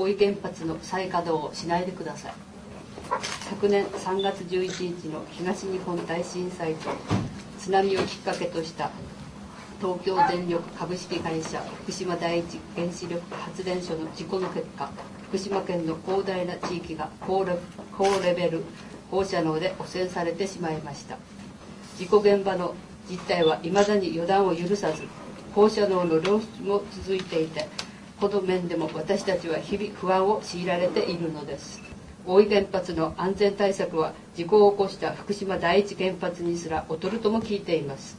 大井原発の再稼働をしないでください。昨年3月11日の東日本大震災と津波をきっかけとした東京電力株式会社福島第一原子力発電所の事故の結果福島県の広大な地域が高レ高レベル放射能で汚染されてしまいました。事故現場の実態はいまだに予断を許さず放射能の漏出も続いていてこの面でも私たちは日々不安を強いられているのです。大井原発の安全対策は事故を起こした福島第一原発にすら劣るとも聞いています。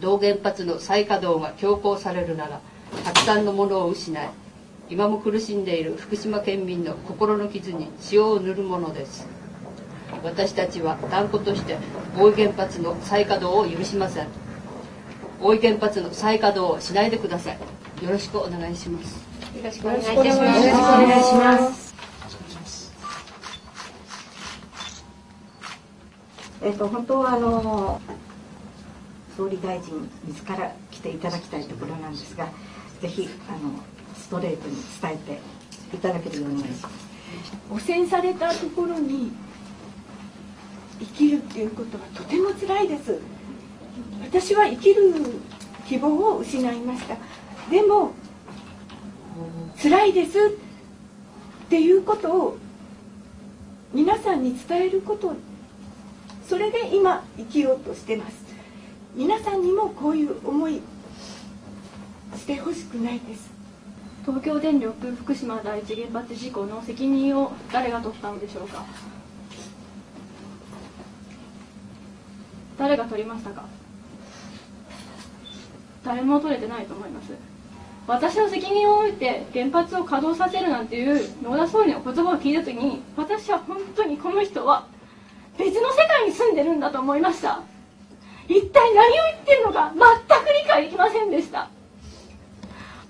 同原発の再稼働が強行されるならたくさんのものを失い今も苦しんでいる福島県民の心の傷に塩を塗るものです。私たちは断固として大井原発の再稼働を許しません。大井原発の再稼働をしないでください。よろしくお願いします。よろしくお願いいたします。よろしくお願いします。えっと本当はあの総理大臣自ら来ていただきたいところなんですがぜひあのストレートに伝えていただけるようにお願いします。汚染されたところに生きるっていうことはとても辛いです。私は生きる希望を失いましたでも辛いですっていうことを皆さんに伝えることそれで今生きようとしてます。皆さんにもこういう思いしてほしくないです。東京電力福島第一原発事故の責任を誰が取ったのでしょうか？誰が取りましたか？誰も取れてないと思います。私の責任を置いて原発を稼働させるなんていう野田総理の言葉を聞いた時に私は本当にこの人は別の世界に住んでるんだと思いました。一体何を言ってるのか全く理解できませんでした。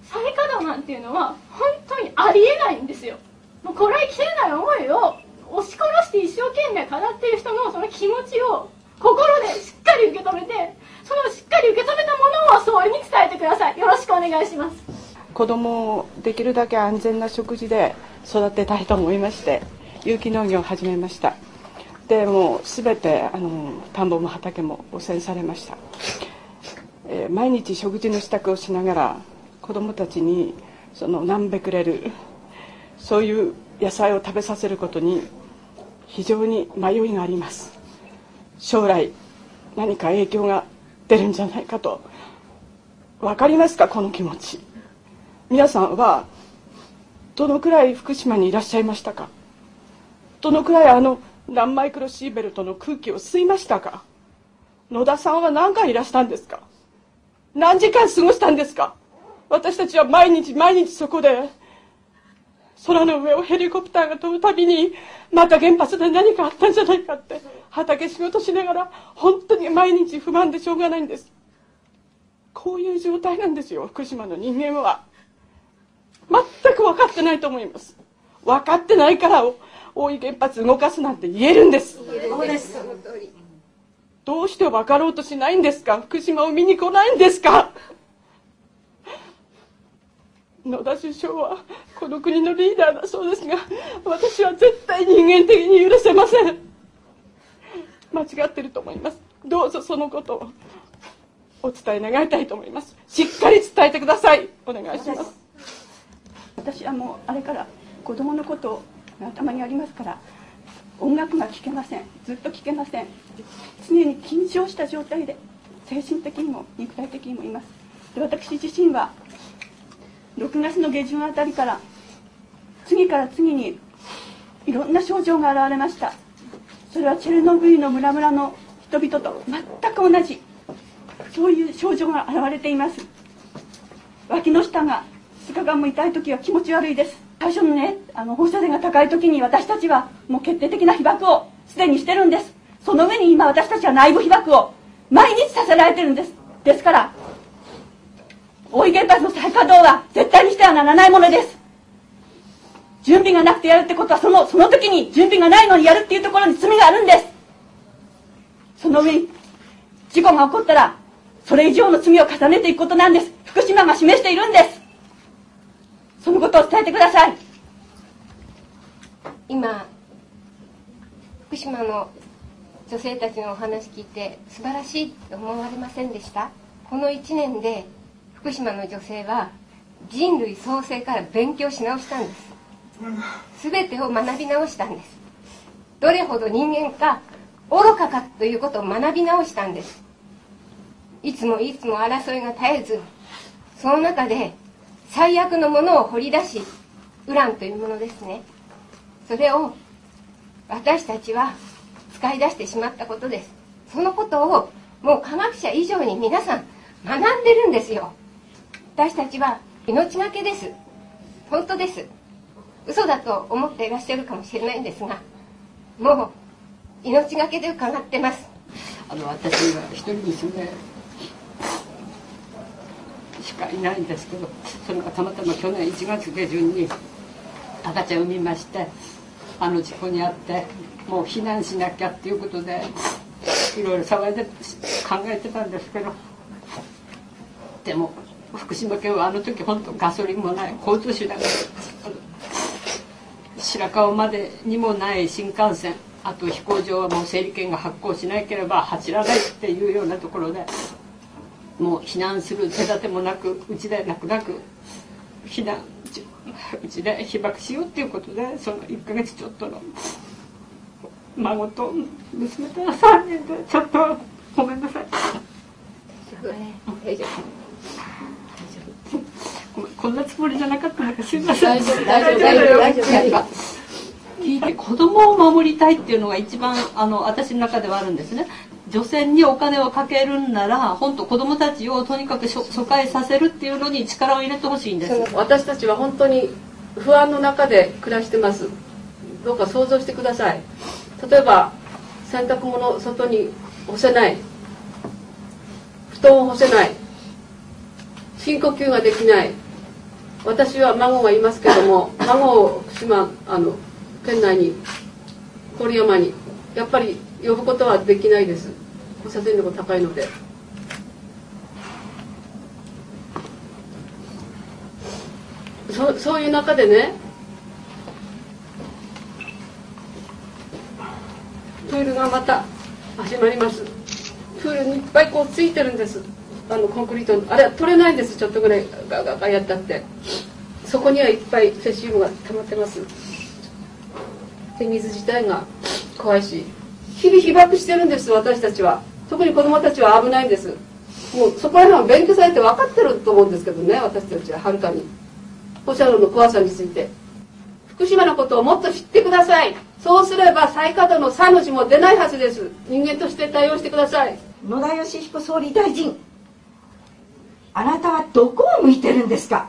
再稼働なんていうのは本当にありえないんですよ。もうこれは生きてない思いを押し殺して一生懸命語っている人のその気持ちを心でしっかり受け止めてそのしっかり受け止めたものを願いします。子供をできるだけ安全な食事で育てたいと思いまして有機農業を始めました。でもう全てあの田んぼも畑も汚染されました、えー、毎日食事の支度をしながら子供たちにその何べくれるそういう野菜を食べさせることに非常に迷いがあります。将来何か影響が出るんじゃないかと分かりますかこの気持ち。皆さんはどのくらい福島にいらっしゃいましたか？どのくらいあの何マイクロシーベルトの空気を吸いましたか？野田さんは何回いらしたんですか？何時間過ごしたんですか？私たちは毎日毎日そこで空の上をヘリコプターが飛ぶたびにまた原発で何かあったんじゃないかって畑仕事しながら本当に毎日不満でしょうがないんです。こういう状態なんですよ福島の人間は。全く分かってないと思います。分かってないから大井原発動かすなんて言えるんです。どうして分かろうとしないんですか？福島を見に来ないんですか？野田首相はこの国のリーダーだそうですが私は絶対人間的に許せません。間違ってると思います。どうぞそのことをお伝え願いたいと思います。しっかり伝えてください。お願いします。私はもうあれから子供のことが頭にありますから音楽が聴けません。ずっと聴けません。常に緊張した状態で精神的にも肉体的にもいます。で私自身は6月の下旬あたりから次から次にいろんな症状が現れました。それはチェルノブイリの村々の人々と全く同じ。そういう症状が現れています。脇の下が2日間も痛い時は気持ち悪いです。最初のねあの放射線が高い時に私たちはもう決定的な被爆をすでにしてるんです。その上に今私たちは内部被爆を毎日させられてるんです。ですから大井原発の再稼働は絶対にしてはならないものです。準備がなくてやるってことはそのその時に準備がないのにやるっていうところに罪があるんです。その上に事故が起こったらそれ以上の罪を重ねていくことなんです。福島が示しているんです。そのことを伝えてください。今福島の女性たちのお話聞いて素晴らしいと思われませんでした？この1年で福島の女性は人類創生から勉強し直したんです。全てを学び直したんです。どれほど人間か愚かかということを学び直したんです。いつもいつも争いが絶えずその中で最悪のものを掘り出しウランというものですね。それを私たちは使い出してしまったことです。そのことをもう科学者以上に皆さん学んでるんですよ。私たちは命がけです。本当です。嘘だと思っていらっしゃるかもしれないんですがもう命がけで伺ってます。あの私は一人娘しかいないんですけどそれがたまたま去年1月下旬に赤ちゃん産みましてあの事故に遭ってもう避難しなきゃっていうことでいろいろ騒いで考えてたんですけどでも福島県はあの時本当ガソリンもない交通手段が白川までにもない新幹線あと飛行場はもう整理券が発行しなければ走らないっていうようなところでもう避難する手立てもなくうちで泣く泣く避難うちで被爆しようっていうことでその1ヶ月ちょっとの孫と娘と3人でちょっとごめんなさい。大丈ごめんこんなつもりじゃなかったのかすいません。大丈夫大丈夫大丈夫大丈夫。聞いて子供を守りたいっていうのが一番あの私の中ではあるんですね女性にお金をかけるんなら本当子供たちをとにかく疎開させるっていうのに力を入れてほしいんです。私たちは本当に不安の中で暮らしてます。どうか想像してください。例えば洗濯物外に干せない。布団を干せない。深呼吸ができない。私は孫がいますけども 孫を福島あの県内に郡山にやっぱり呼ぶことはできないです放射線量が高いので。そそういう中でねプールがまた始まります。プールにいっぱいこうついてるんです。あのコンクリート。のあれは取れないんです。ちょっとぐらいガガガやったって。そこにはいっぱいセシウムが溜まってます。で水自体が怖いし。日々被爆してるんです私たちは。特に子供たちは危ないんです。もうそこら辺は勉強されて分かってると思うんですけどね私たちははるかに。放射能の怖さについて。福島のことをもっと知ってください。そうすれば再稼働の「さ」の字も出ないはずです。人間として対応してください。野田佳彦総理大臣。あなたはどこを向いてるんですか？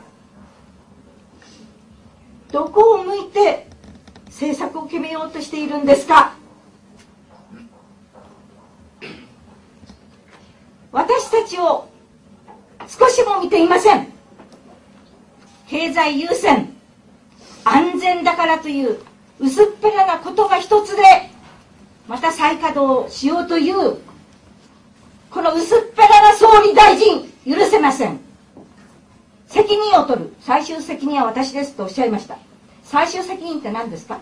どこを向いて政策を決めようとしているんですか私たちを少しも見ていません。経済優先安全だからという薄っぺらな言葉一つでまた再稼働しようというこの薄っぺらな総理大臣許せません。責任を取る。最終責任は私ですとおっしゃいました。最終責任って何ですか？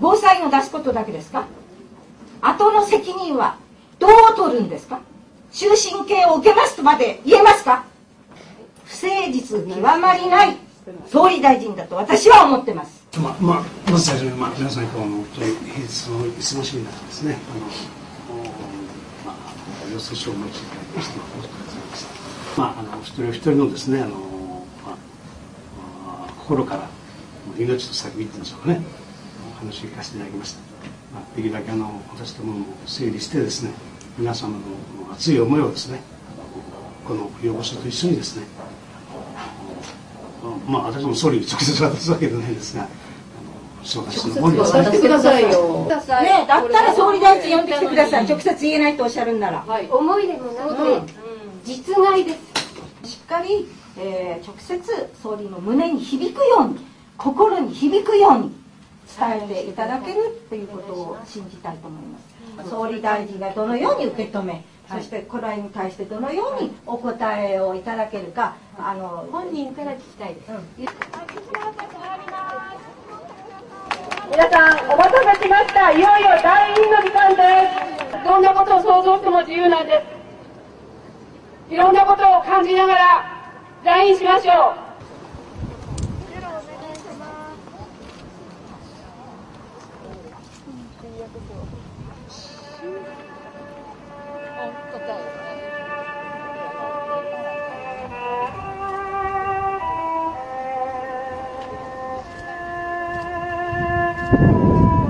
防災を出すことだけですか？後の責任はどう取るんですか？終身刑を受けますとまで言えますか？不誠実極まりない総理大臣だと私は思ってます。まあ、まあ、まず最初に、まあ、皆さん今日の本当に平日の忙しい中ですね。あの、まあ、予想書をお持ちいただきましてありがとうございましたまああの一人一人のですねあの、まあ、心から命と叫びっていうんでしょうかね。お話を聞かせていただきました、まあ、できるだけあの私どもも整理してですね皆様の熱い思いをですねこの要望書と一緒にですねまあ私も総理に直接渡すわけではないですが承諾するもんです渡してくださいよ。ねだったら総理大臣呼んできてください。直接言えないとおっしゃるんなら、はい。思いでもなくて、実害です。しっかり、えー直接総理の胸に響くように心に響くように伝えていただけるっていうことを信じたいと思います総理大臣がどのように受け止めそしてこれに対してどのようにお答えをいただけるかあの本人から聞きたいです、うん。皆さんお待たせしました。いよいよ第2の時間です。どんなことを想像しても自由なんです。いろんなことを感じながら LINE しましょううん。